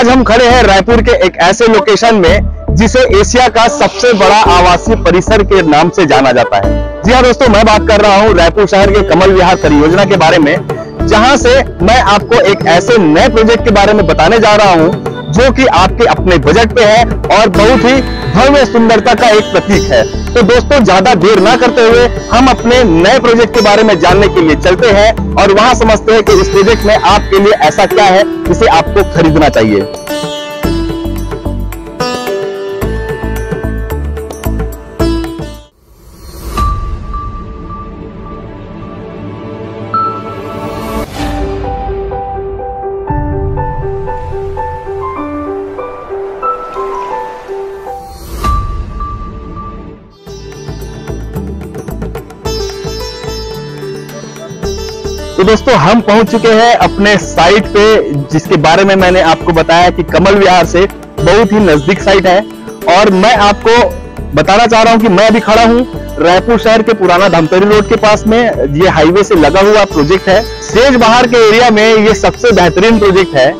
आज हम खड़े हैं रायपुर के एक ऐसे लोकेशन में जिसे एशिया का सबसे बड़ा आवासीय परिसर के नाम से जाना जाता है। जी हाँ दोस्तों, मैं बात कर रहा हूँ रायपुर शहर के कमल विहार परियोजना के बारे में, जहाँ से मैं आपको एक ऐसे नए प्रोजेक्ट के बारे में बताने जा रहा हूँ जो कि आपके अपने बजट पे है और बहुत ही भव्य सुंदरता का एक प्रतीक है। तो दोस्तों, ज़्यादा देर ना करते हुए हम अपने नए प्रोजेक्ट के बारे में जानने के लिए चलते हैं और वहाँ समझते हैं कि इस प्रोजेक्ट में आपके लिए ऐसा क्या है जिसे आपको खरीदना चाहिए। दोस्तों, हम पहुँच चुके हैं अपने साइट पे, जिसके बारे में मैंने आपको बताया कि कमल विहार से बहुत ही नज़दीक साइट है। और मैं आपको बताना चाह रहा हूँ कि मैं अभी खड़ा हूँ रायपुर शहर के पुराना धमतरी रोड के पास में। ये हाईवे से लगा हुआ प्रोजेक्ट है। सेज बाहर के एरिया में ये सबसे बेहतरीन प्रोजेक्ट है।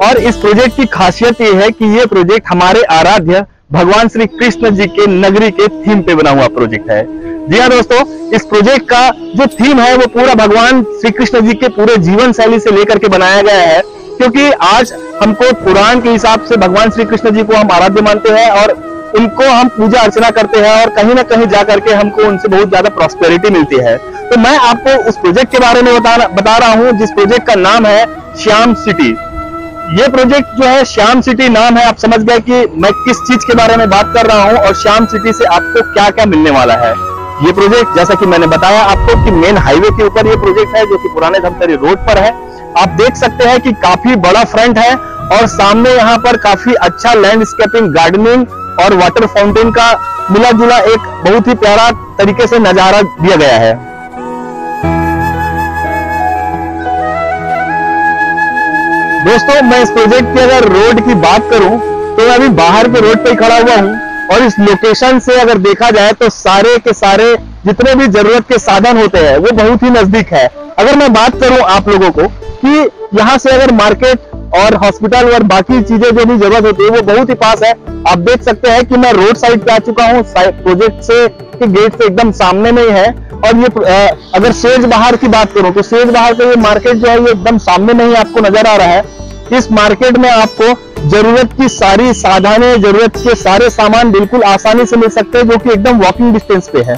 और इस प्रोजेक्ट की खासियत ये है कि ये प्रोजेक्ट हमारे आराध्य भगवान श्री कृष्ण जी के नगरी के थीम पे बना हुआ प्रोजेक्ट है। जी हाँ दोस्तों, इस प्रोजेक्ट का जो थीम है, वो पूरा भगवान श्री कृष्ण जी के पूरे जीवन शैली से लेकर के बनाया गया है। क्योंकि आज हमको पुराण के हिसाब से भगवान श्री कृष्ण जी को हम आराध्य मानते हैं और उनको हम पूजा अर्चना करते हैं और कहीं ना कहीं जा करके हमको उनसे बहुत ज़्यादा प्रॉस्पेरिटी मिलती है। तो मैं आपको उस प्रोजेक्ट के बारे में बता बता रहा हूँ, जिस प्रोजेक्ट का नाम है श्याम सिटी। ये प्रोजेक्ट जो है, श्याम सिटी नाम है। आप समझ गए कि मैं किस चीज़ के बारे में बात कर रहा हूँ और श्याम सिटी से आपको क्या क्या मिलने वाला है। ये प्रोजेक्ट जैसा कि मैंने बताया आपको कि मेन हाईवे के ऊपर ये प्रोजेक्ट है, जो कि पुराने धमतरी रोड पर है। आप देख सकते हैं कि काफ़ी बड़ा फ्रंट है और सामने यहाँ पर काफ़ी अच्छा लैंडस्केपिंग गार्डनिंग और वाटर फाउंटेन का मिला जुला एक बहुत ही प्यारा तरीके से नज़ारा दिया गया है। दोस्तों, मैं इस प्रोजेक्ट की अगर रोड की बात करूँ तो मैं अभी बाहर के रोड पे ही खड़ा हुआ हूँ। और इस लोकेशन से अगर देखा जाए तो सारे के सारे जितने भी ज़रूरत के साधन होते हैं, वो बहुत ही नज़दीक है। अगर मैं बात करूँ आप लोगों को कि यहाँ से अगर मार्केट और हॉस्पिटल और बाकी चीज़ें जो भी ज़रूरत होती है, वो बहुत ही पास है। आप देख सकते हैं कि मैं रोड साइड पे आ चुका हूँ प्रोजेक्ट से के गेट से एकदम सामने में ही है। और ये अगर सेज बाहर की बात करूँ तो सेज बाहर का ये मार्केट जो है, ये एकदम सामने में ही आपको नज़र आ रहा है। इस मार्केट में आपको ज़रूरत की सारी साधने, ज़रूरत के सारे सामान बिल्कुल आसानी से मिल सकते हैं, जो कि एकदम वॉकिंग डिस्टेंस पे है।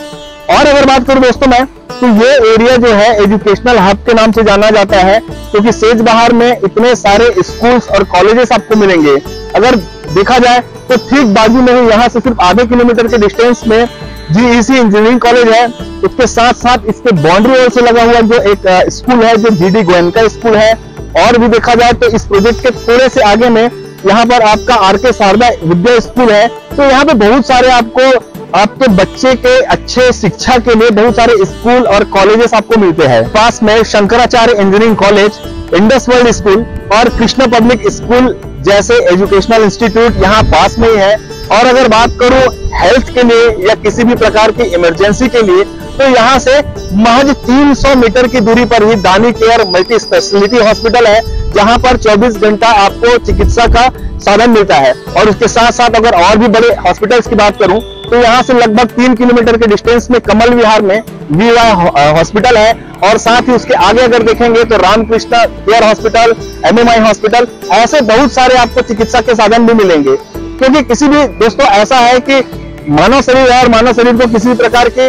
और अगर बात करूँ दोस्तों मैं तो ये एरिया जो है एजुकेशनल हब के नाम से जाना जाता है, क्योंकि तो सेज बाहर में इतने सारे स्कूल्स और कॉलेजेस आपको मिलेंगे। अगर देखा जाए तो ठीक बाजू में ही यहाँ से सिर्फ़ आधे किलोमीटर के डिस्टेंस में जीईसी इंजीनियरिंग कॉलेज है। उसके साथ साथ इसके बाउंड्री ओर से लगा हुआ जो एक स्कूल है, जो जीडी गोयनका स्कूल है। और भी देखा जाए तो इस प्रोजेक्ट के थोड़े से आगे में यहाँ पर आपका आर के शारदा विद्या स्कूल है। तो यहाँ पे बहुत सारे आपको, आपके बच्चे के अच्छे शिक्षा के लिए बहुत सारे स्कूल और कॉलेजेस आपको मिलते हैं। पास में Shankaracharya engineering college, Indus world school और कृष्णा पब्लिक स्कूल जैसे एजुकेशनल इंस्टीट्यूट यहाँ पास में ही है। और अगर बात करूँ हेल्थ के लिए या किसी भी प्रकार की इमरजेंसी के लिए तो यहाँ से महज 300 मीटर की दूरी पर ही दानी केयर मल्टी स्पेशलिटी हॉस्पिटल है, जहाँ पर 24 घंटा आपको चिकित्सा का साधन मिलता है। और उसके साथ साथ अगर और भी बड़े हॉस्पिटल्स की बात करूँ तो यहाँ से लगभग तीन किलोमीटर के डिस्टेंस में कमल विहार में वीवाई हॉस्पिटल है। और साथ ही उसके आगे अगर देखेंगे तो Ramakrishna care hospital, MMI hospital, ऐसे बहुत सारे आपको चिकित्सा के साधन भी मिलेंगे। क्योंकि किसी भी, दोस्तों, ऐसा है कि मानव शरीर है और मानव शरीर को किसी प्रकार की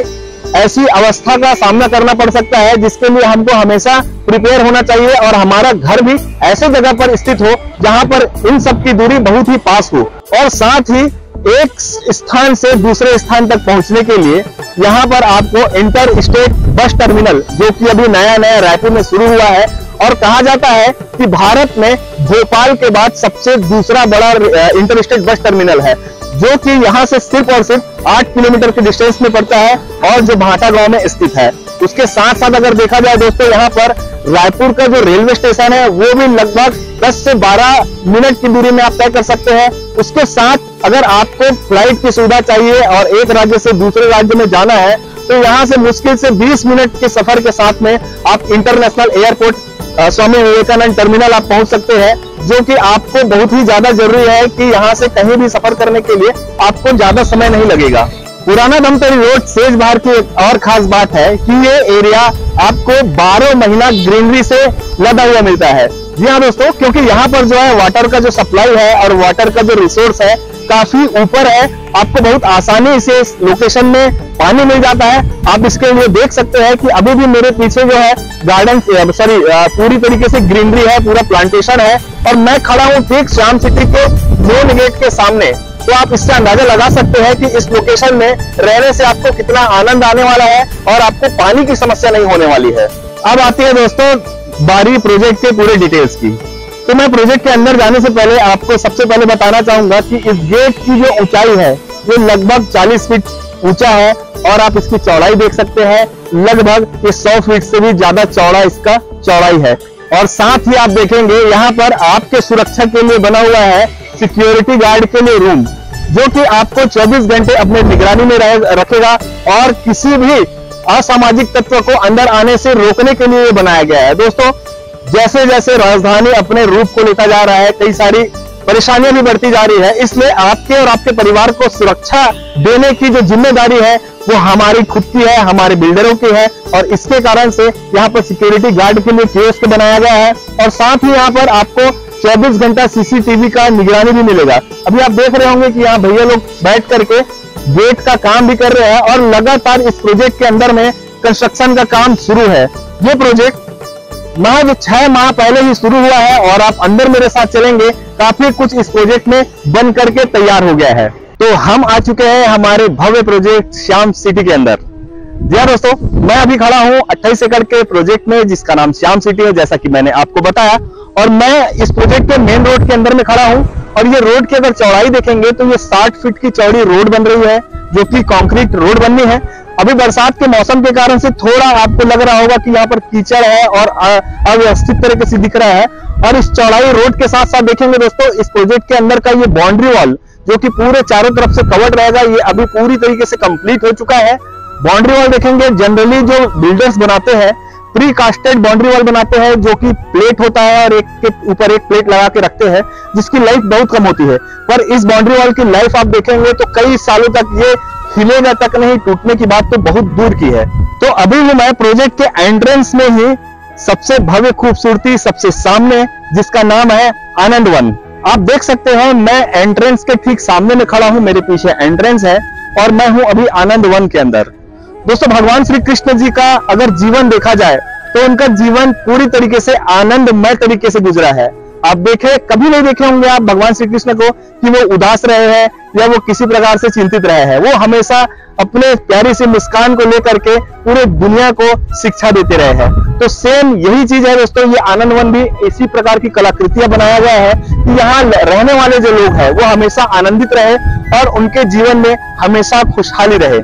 ऐसी अवस्था का सामना करना पड़ सकता है, जिसके लिए हमको हमेशा प्रिपेयर होना चाहिए और हमारा घर भी ऐसे जगह पर स्थित हो, जहाँ पर इन सब की दूरी बहुत ही पास हो। और साथ ही एक स्थान से दूसरे स्थान तक पहुँचने के लिए यहाँ पर आपको इंटर स्टेट बस टर्मिनल जो कि अभी नया नया रायपुर में शुरू हुआ है, और कहा जाता है कि भारत में भोपाल के बाद सबसे दूसरा बड़ा इंटर स्टेट बस टर्मिनल है। जो कि यहाँ से सिर्फ़ और सिर्फ़ आठ किलोमीटर के डिस्टेंस में पड़ता है और जो भाटा गाँव में स्थित है। उसके साथ साथ अगर देखा जाए दोस्तों, यहाँ पर रायपुर का जो रेलवे स्टेशन है, वो भी लगभग 10 से 12 मिनट की दूरी में आप तय कर सकते हैं। उसके साथ अगर आपको फ़्लाइट की सुविधा चाहिए और एक राज्य से दूसरे राज्य में जाना है तो यहाँ से मुश्किल से 20 मिनट के सफ़र के साथ में आप international airport Swami Vivekananda terminal आप पहुँच सकते हैं, जो कि आपको बहुत ही ज़्यादा ज़रूरी है कि यहाँ से कहीं भी सफ़र करने के लिए आपको ज़्यादा समय नहीं लगेगा। पुराना धमतरी रोड सेज बाहर की एक और खास बात है कि ये एरिया आपको 12 महीना ग्रीनरी से लदा हुआ मिलता है। जी हाँ दोस्तों, क्योंकि यहाँ पर जो है वाटर का जो सप्लाई है और वाटर का जो रिसोर्स है काफ़ी ऊपर है। आपको बहुत आसानी से इस लोकेशन में पानी मिल जाता है। आप इसके लिए देख सकते हैं कि अभी भी मेरे पीछे जो है गार्डन सॉरी पूरी तरीके से ग्रीनरी है, पूरा प्लांटेशन है। और मैं खड़ा हूँ ठीक श्याम सिटी के मेन गेट के सामने। तो आप इससे अंदाज़ा लगा सकते हैं कि इस लोकेशन में रहने से आपको कितना आनंद आने वाला है और आपको पानी की समस्या नहीं होने वाली है। अब आती है दोस्तों बारी प्रोजेक्ट के पूरे डिटेल्स की। तो मैं प्रोजेक्ट के अंदर जाने से पहले आपको सबसे पहले बताना चाहूँगा कि इस गेट की जो ऊंचाई है, ये लगभग 40 फीट ऊँचा है और आप इसकी चौड़ाई देख सकते हैं। लगभग ये 100 फीट से भी ज़्यादा चौड़ा इसका चौड़ाई है। और साथ ही आप देखेंगे, यहाँ पर आपके सुरक्षा के लिए बना हुआ है सिक्योरिटी गार्ड के लिए रूम जो कि आपको 24 घंटे अपने निगरानी में रखेगा और किसी भी असामाजिक तत्व को अंदर आने से रोकने के लिए बनाया गया है। दोस्तों जैसे जैसे राजधानी अपने रूप को लेता जा रहा है, कई सारी परेशानियाँ भी बढ़ती जा रही है। इसलिए आपके और आपके परिवार को सुरक्षा देने की जो ज़िम्मेदारी है, वो हमारी खुद की है, हमारे बिल्डरों की है। और इसके कारण से यहाँ पर सिक्योरिटी गार्ड के लिए कियोस्क बनाया गया है। और साथ ही यहाँ पर आपको 24 घंटा सीसीटीवी का निगरानी भी मिलेगा। अभी आप देख रहे होंगे कि यहाँ भैया लोग बैठ करके गेट का काम भी कर रहे हैं और लगातार इस प्रोजेक्ट के अंदर में कंस्ट्रक्शन का काम शुरू है। ये प्रोजेक्ट महज छह माह पहले ही शुरू हुआ है और आप अंदर मेरे साथ चलेंगे। काफ़ी कुछ इस प्रोजेक्ट में बन करके तैयार हो गया है। तो हम आ चुके हैं हमारे भव्य प्रोजेक्ट श्याम सिटी के अंदर। जी हाँ दोस्तों, मैं अभी खड़ा हूँ 28 एकड़ के प्रोजेक्ट में, जिसका नाम श्याम सिटी है, जैसा कि मैंने आपको बताया। और मैं इस प्रोजेक्ट के मेन रोड के अंदर में खड़ा हूँ। और ये रोड की अगर चौड़ाई देखेंगे तो ये 60 फीट की चौड़ी रोड बन रही है, जो कि कंक्रीट रोड बननी है। अभी बरसात के मौसम के कारण से थोड़ा आपको लग रहा होगा कि यहाँ पर कीचड़ है और अव्यवस्थित तरीके से दिख रहा है। और इस चौड़ाई रोड के साथ साथ देखेंगे दोस्तों, इस प्रोजेक्ट के अंदर का ये बाउंड्री वॉल जो कि पूरे चारों तरफ़ से कवर्ड रहेगा, ये अभी पूरी तरीके से कंप्लीट हो चुका है। बाउंड्री वॉल देखेंगे। जनरली जो बिल्डर्स बनाते हैं प्री कास्टेड बाउंड्री वॉल बनाते हैं, जो कि प्लेट होता है और एक के ऊपर एक प्लेट लगा के रखते हैं, जिसकी लाइफ बहुत कम होती है। पर इस बाउंड्री वॉल की लाइफ आप देखेंगे तो कई सालों तक ये हिलेगा तक नहीं, टूटने की बात तो बहुत दूर की है। तो अभी भी मैं प्रोजेक्ट के एंट्रेंस में ही सबसे भव्य खूबसूरती, सबसे सामने, जिसका नाम है आनंद वन आप देख सकते हैं, मैं एंट्रेंस के ठीक सामने में खड़ा हूँ, मेरे पीछे एंट्रेंस है, और मैं हूँ अभी आनंद वन के अंदर। दोस्तों, भगवान श्री कृष्ण जी का अगर जीवन देखा जाए तो उनका जीवन पूरी तरीके से आनंदमय तरीके से गुजरा है। आप देखे, कभी नहीं देखे होंगे आप भगवान श्री कृष्ण को कि वो उदास रहे हैं या वो किसी प्रकार से चिंतित रहे हैं। वो हमेशा अपने प्यारी सी मुस्कान को लेकर के पूरे दुनिया को शिक्षा देते रहे हैं। तो सेम यही चीज़ है दोस्तों, ये आनंद वन भी इसी प्रकार की कलाकृतियाँ बनाया गया है कि यहाँ रहने वाले जो लोग हैं, वो हमेशा आनंदित रहे और उनके जीवन में हमेशा खुशहाली रहे।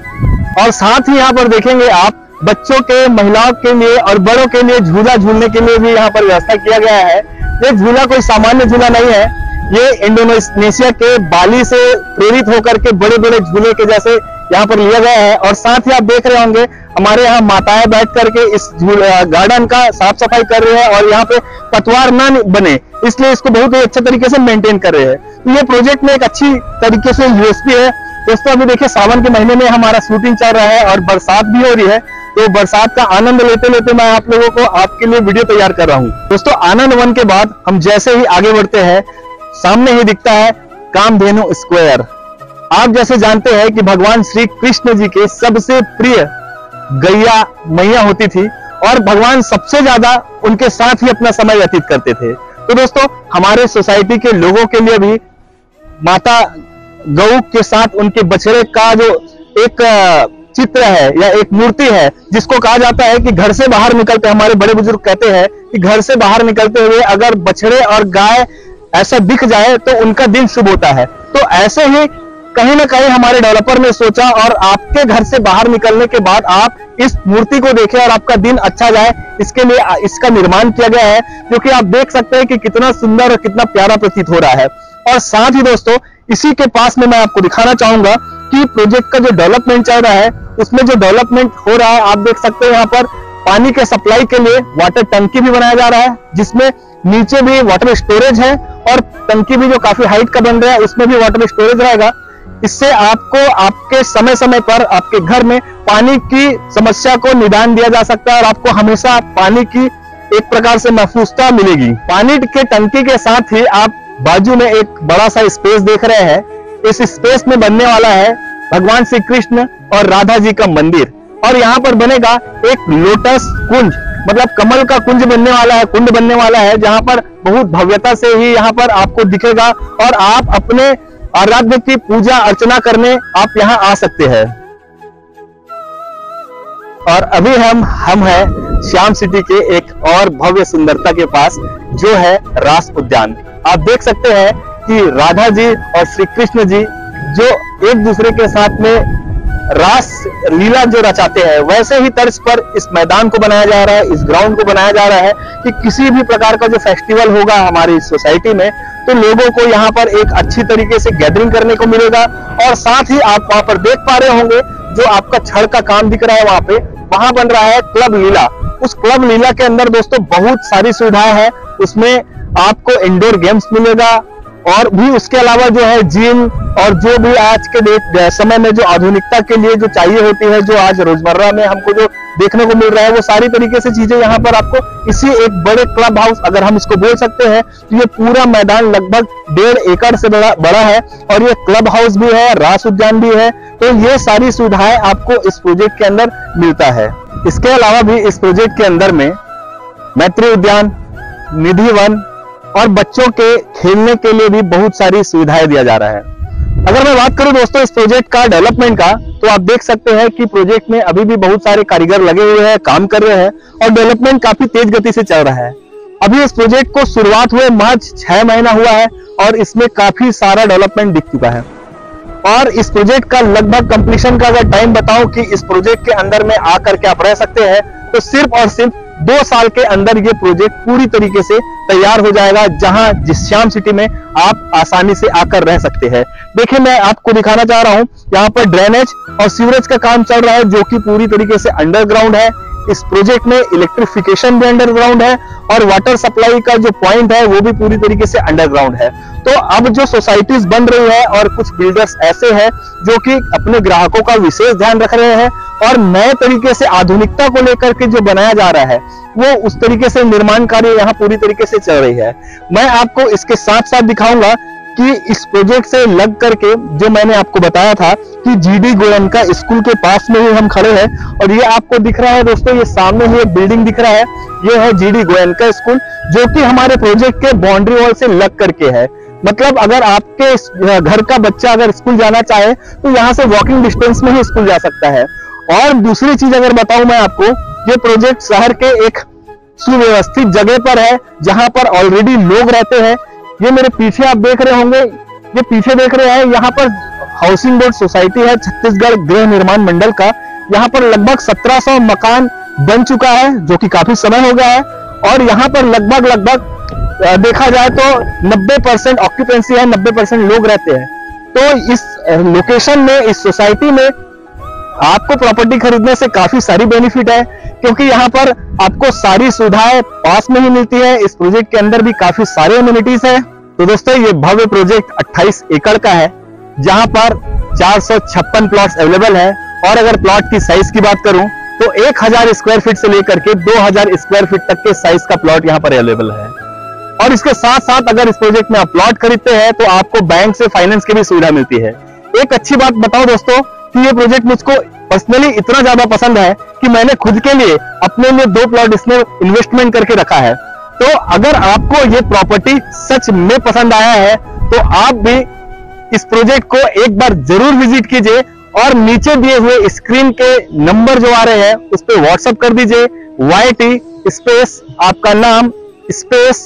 और साथ ही यहाँ पर देखेंगे आप, बच्चों के, महिलाओं के लिए और बड़ों के लिए झूला झूलने के लिए भी यहाँ पर व्यवस्था किया गया है। ये झूला कोई सामान्य झूला नहीं है। ये इंडोनेशिया के बाली से प्रेरित होकर के बड़े बड़े झूले के जैसे यहाँ पर लिया गया है। और साथ ही आप देख रहे होंगे, हमारे यहाँ माताएँ बैठ करके इस गार्डन का साफ़ सफ़ाई कर रहे हैं और यहाँ पे पतवार ना बने, इसलिए इसको बहुत ही अच्छे तरीके से मेंटेन कर रहे हैं। तो ये प्रोजेक्ट में एक अच्छी तरीके से यूएसपी है। दोस्तों, अभी देखिए, सावन के महीने में हमारा शूटिंग चल रहा है और बरसात भी हो रही है तो बरसात का आनंद लेते लेते मैं आप लोगों को आपके लिए वीडियो तैयार कर रहा हूँ। दोस्तों, आनंद वन के बाद हम जैसे ही आगे बढ़ते हैं, सामने ही दिखता है कामधेनु स्क्वायर आप जैसे जानते हैं कि भगवान श्री कृष्ण जी के सबसे प्रिय गैया मैया होती थी और भगवान सबसे ज़्यादा उनके साथ ही अपना समय व्यतीत करते थे। तो दोस्तों, हमारे सोसाइटी के लोगों के लिए भी माता गौ के साथ उनके बछड़े का जो एक चित्र है या एक मूर्ति है, जिसको कहा जाता है कि घर से बाहर निकलते, हमारे बड़े बुज़ुर्ग कहते हैं कि घर से बाहर निकलते हुए अगर बछड़े और गाय ऐसा दिख जाए तो उनका दिन शुभ होता है। तो ऐसे ही कहीं ना कहीं हमारे डेवलपर ने सोचा और आपके घर से बाहर निकलने के बाद आप इस मूर्ति को देखें और आपका दिन अच्छा जाए। इसके लिए इसका निर्माण किया गया है जो कि आप देख सकते हैं कि कितना सुंदर और कितना प्यारा प्रतीत हो रहा है। और साथ ही दोस्तों इसी के पास में मैं आपको दिखाना चाहूँगा कि प्रोजेक्ट का जो डेवलपमेंट चल रहा है, उसमें जो डेवलपमेंट हो रहा है, आप देख सकते हैं यहाँ पर पानी के सप्लाई के लिए वाटर टंकी भी बनाया जा रहा है, जिसमें नीचे भी वाटर स्टोरेज है और टंकी भी जो काफ़ी हाइट का बन रहा है, उसमें भी वाटर स्टोरेज रहेगा। इससे आपको आपके समय समय पर आपके घर में पानी की समस्या को निदान दिया जा सकता है और आपको हमेशा पानी की एक प्रकार से महफूजता मिलेगी। पानी के टंकी के साथ ही आप बाजू में एक बड़ा सा स्पेस देख रहे हैं। इस स्पेस में बनने वाला है भगवान श्री कृष्ण और राधा जी का मंदिर। और यहाँ पर बनेगा एक लोटस कुंज। मतलब कमल का कुंज बनने वाला है, कुंड बनने वाला है, जहाँ पर बहुत भव्यता से ही यहाँ पर आपको दिखेगा। और आप अपने आराध्य की पूजा अर्चना करने आप यहाँ आ सकते हैं। और अभी हम हम है श्याम सिटी के एक और भव्य सुंदरता के पास, जो है रास उद्यान। आप देख सकते हैं कि राधा जी और श्री कृष्ण जी, जो एक दूसरे के साथ में रास लीला जो रचाते हैं, वैसे ही तर्ज पर इस मैदान को बनाया जा रहा है, इस ग्राउंड को बनाया जा रहा है कि किसी भी प्रकार का जो फेस्टिवल होगा हमारी सोसाइटी में तो लोगों को यहाँ पर एक अच्छी तरीके से गैदरिंग करने को मिलेगा। और साथ ही आप वहाँ पर देख पा रहे होंगे जो आपका छड़ का काम दिख रहा है वहाँ पे, वहाँ बन रहा है क्लब लीला। उस क्लब लीला के अंदर दोस्तों बहुत सारी सुविधाएँ हैं। उसमें आपको इंडोर गेम्स मिलेगा और भी उसके अलावा जो है जिम और जो भी आज के डेट समय में जो आधुनिकता के लिए जो चाहिए होती है, जो आज रोज़मर्रा में हमको जो देखने को मिल रहा है, वो सारी तरीके से चीज़ें यहाँ पर आपको इसी एक बड़े क्लब हाउस अगर हम इसको बोल सकते हैं तो ये पूरा मैदान लगभग डेढ़ एकड़ से बड़ा बड़ा है और ये क्लब हाउस भी है, रास उद्यान भी है तो ये सारी सुविधाएँ आपको इस प्रोजेक्ट के अंदर मिलता है। इसके अलावा भी इस प्रोजेक्ट के अंदर में मैत्री उद्यान, निधि वन और बच्चों के खेलने के लिए भी बहुत सारी सुविधाएँ दिया जा रहा है। अगर मैं बात करूँ दोस्तों इस प्रोजेक्ट का डेवलपमेंट का तो आप देख सकते हैं कि प्रोजेक्ट में अभी भी बहुत सारे कारीगर लगे हुए हैं, काम कर रहे हैं और डेवलपमेंट काफ़ी तेज गति से चल रहा है। अभी इस प्रोजेक्ट को शुरुआत हुए मार्च छह महीना हुआ है और इसमें काफ़ी सारा डेवलपमेंट दिख चुका है। और इस प्रोजेक्ट का लगभग कंप्लीशन का अगर टाइम बताऊँ कि इस प्रोजेक्ट के अंदर में आकर के आप रह सकते हैं तो सिर्फ़ और सिर्फ़ दो साल के अंदर ये प्रोजेक्ट पूरी तरीके से तैयार हो जाएगा, जहाँ जिस श्याम सिटी में आप आसानी से आकर रह सकते हैं। देखिए, मैं आपको दिखाना चाह रहा हूँ, यहाँ पर ड्रेनेज और सीवरेज का काम चल रहा है, जो कि पूरी तरीके से अंडरग्राउंड है। इस प्रोजेक्ट में इलेक्ट्रिफिकेशन भी अंडरग्राउंड है और वाटर सप्लाई का जो पॉइंट है, वो भी पूरी तरीके से अंडरग्राउंड है। तो अब जो सोसाइटीज बन रही है और कुछ बिल्डर्स ऐसे हैं जो कि अपने ग्राहकों का विशेष ध्यान रख रहे हैं और नए तरीके से आधुनिकता को लेकर के जो बनाया जा रहा है, वो उस तरीके से निर्माण कार्य यहाँ पूरी तरीके से चल रही है। मैं आपको इसके साथ साथ दिखाऊँगा कि इस प्रोजेक्ट से लग करके जो मैंने आपको बताया था कि जीडी गोयनका स्कूल के पास में ही हम खड़े हैं और ये आपको दिख रहा है दोस्तों, ये सामने ही एक बिल्डिंग दिख रहा है। ये है जीडी गोयनका स्कूल जो कि हमारे प्रोजेक्ट के बाउंड्री वॉल से लग करके है। मतलब अगर आपके घर का बच्चा अगर स्कूल जाना चाहे तो यहाँ से वॉकिंग डिस्टेंस में ही स्कूल जा सकता है। और दूसरी चीज़ अगर बताऊँ मैं आपको, ये प्रोजेक्ट शहर के एक सुव्यवस्थित जगह पर है, जहाँ पर ऑलरेडी लोग रहते हैं। ये मेरे पीछे आप देख रहे होंगे, ये पीछे देख रहे हैं, यहाँ पर हाउसिंग बोर्ड सोसाइटी है, छत्तीसगढ़ गृह निर्माण मंडल का। यहाँ पर लगभग 1700 मकान बन चुका है, जो कि काफ़ी समय हो गया है। और यहाँ पर लगभग लगभग देखा जाए तो 90 परसेंट ऑक्यूपेंसी है 90 परसेंट लोग रहते हैं। तो इस लोकेशन में, इस सोसाइटी में आपको प्रॉपर्टी खरीदने से काफ़ी सारी बेनिफिट है, क्योंकि यहाँ पर आपको सारी सुविधाएँ पास में ही मिलती है। इस प्रोजेक्ट के अंदर भी काफ़ी सारे इम्यूनिटीज है। तो दोस्तों, ये भव्य प्रोजेक्ट 28 एकड़ का है, जहाँ पर चार प्लॉट्स अवेलेबल है। और अगर प्लॉट की साइज़ की बात करूँ तो 1000 स्क्वायर फीट से लेकर के 2000 स्क्वायर फीट तक के साइज़ का प्लॉट यहाँ पर अवेलेबल है। और इसके साथ साथ अगर इस प्रोजेक्ट में आप प्लॉट खरीदते हैं तो आपको बैंक से फाइनेंस की भी सुविधा मिलती है। एक अच्छी बात बताओ दोस्तों कि ये प्रोजेक्ट मुझको पर्सनली इतना ज़्यादा पसंद है कि मैंने खुद के लिए अपने लिए दो प्लॉट इसमें इन्वेस्टमेंट करके रखा है। तो अगर आपको ये प्रॉपर्टी सच में पसंद आया है तो आप भी इस प्रोजेक्ट को एक बार ज़रूर विज़िट कीजिए और नीचे दिए हुए स्क्रीन के नंबर जो आ रहे हैं, उस पर व्हाट्सअप कर दीजिए। वाई टी स्पेस आपका नाम स्पेस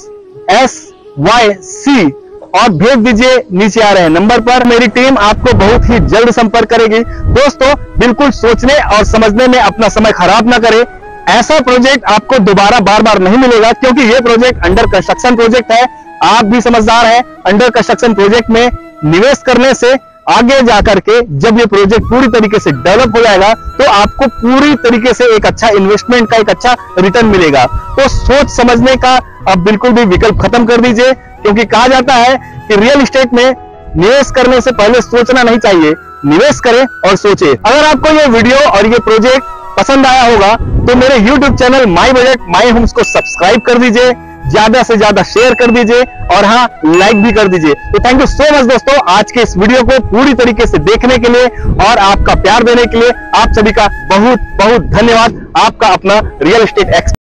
एस वाई सी और भेज दीजिए, नीचे आ रहे नंबर पर। मेरी टीम आपको बहुत ही जल्द संपर्क करेगी। दोस्तों, बिल्कुल सोचने और समझने में अपना समय खराब ना करें। ऐसा प्रोजेक्ट आपको दोबारा बार बार नहीं मिलेगा, क्योंकि ये प्रोजेक्ट अंडर कंस्ट्रक्शन प्रोजेक्ट है। आप भी समझदार हैं, अंडर कंस्ट्रक्शन प्रोजेक्ट में निवेश करने से आगे जाकर के जब ये प्रोजेक्ट पूरी तरीके से डेवलप हो जाएगा तो आपको पूरी तरीके से एक अच्छा इन्वेस्टमेंट का एक अच्छा रिटर्न मिलेगा। तो सोच समझने का आप बिल्कुल भी विकल्प खत्म कर दीजिए, क्योंकि कहा जाता है कि रियल एस्टेट में निवेश करने से पहले सोचना नहीं चाहिए। निवेश करें और सोचे। अगर आपको ये वीडियो और ये प्रोजेक्ट पसंद आया होगा तो मेरे YouTube channel my budget my homes को सब्सक्राइब कर दीजिए। ज़्यादा से ज़्यादा शेयर कर दीजिए और हाँ लाइक भी कर दीजिए। तो थैंक यू सो मच दोस्तों आज के इस वीडियो को पूरी तरीके से देखने के लिए और आपका प्यार देने के लिए आप सभी का बहुत बहुत धन्यवाद। आपका अपना रियल एस्टेट एक्सपर्ट